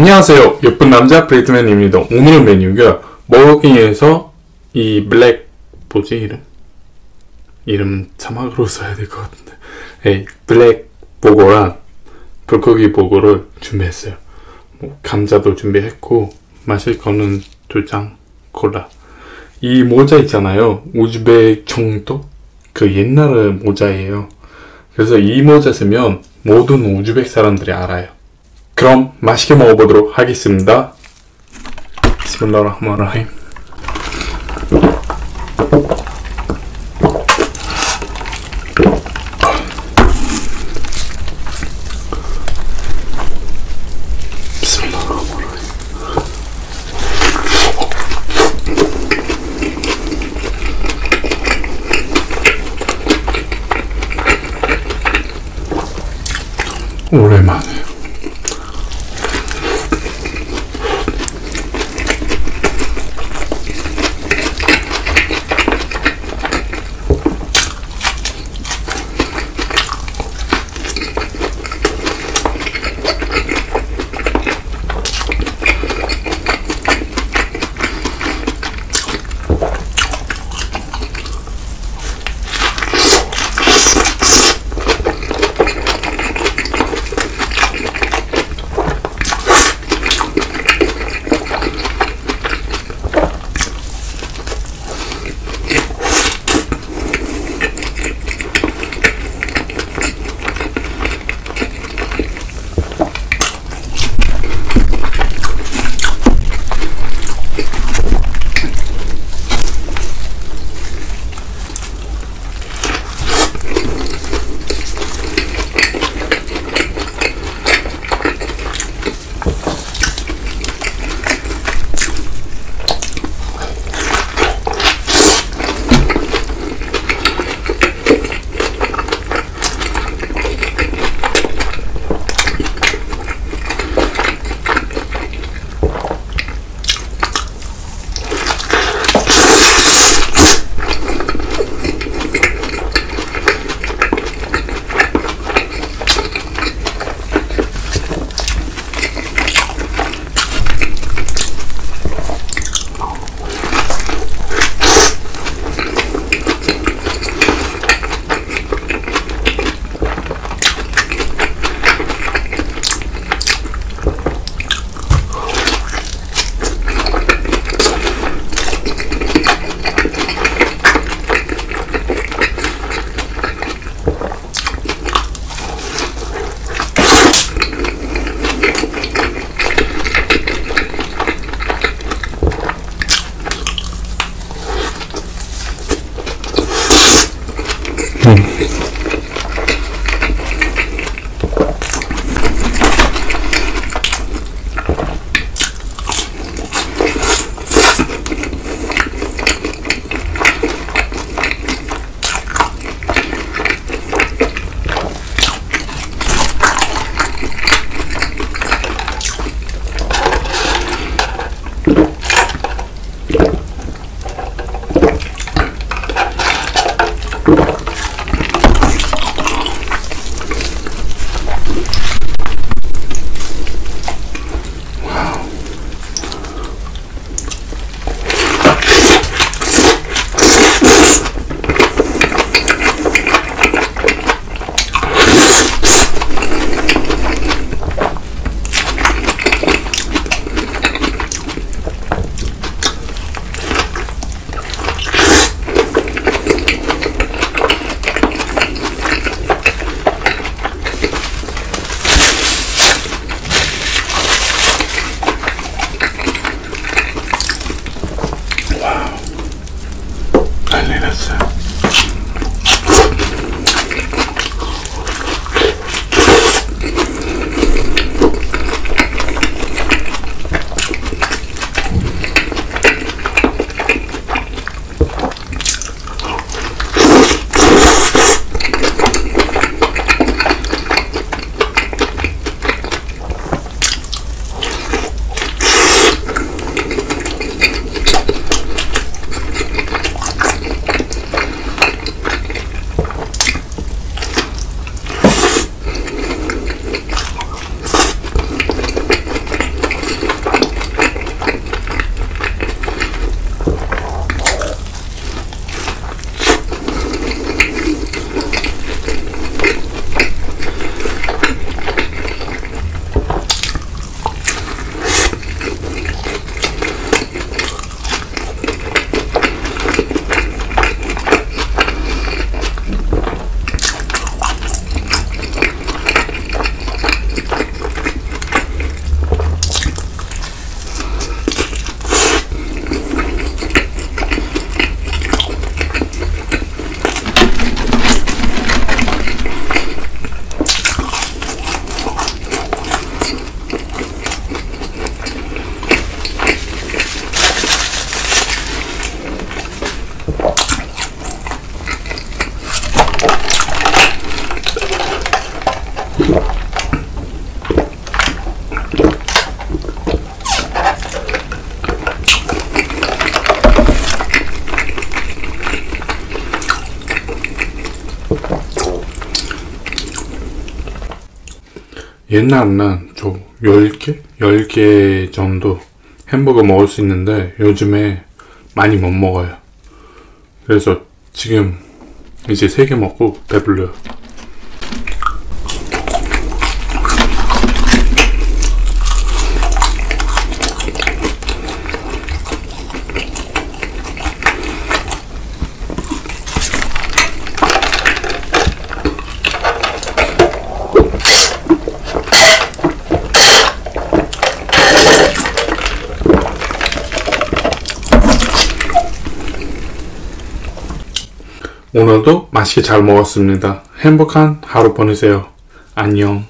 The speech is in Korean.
안녕하세요. 예쁜 남자 브레이트맨입니다. 오늘 메뉴가 버거킹에서 이 블랙 뭐지 이름? 이름 자막으로 써야 될 것 같은데. 네, 블랙 버거랑 불고기 버거를 준비했어요. 뭐 감자도 준비했고 마실 거는 두 잔 콜라. 이 모자 있잖아요. 우즈벡 정도? 그 옛날 모자예요. 그래서 이 모자 쓰면 모든 우즈벡 사람들이 알아요. 그럼 맛있게 먹어보도록 하겠습니다. 비스밀라흐마라힘. 오랜만에 Yes, sir. 옛날에는 좀 10개? 10개 정도 햄버거 먹을 수 있는데 요즘에 많이 못 먹어요. 그래서 지금 이제 3개 먹고 배불러요. 오늘도 맛있게 잘 먹었습니다. 행복한 하루 보내세요. 안녕.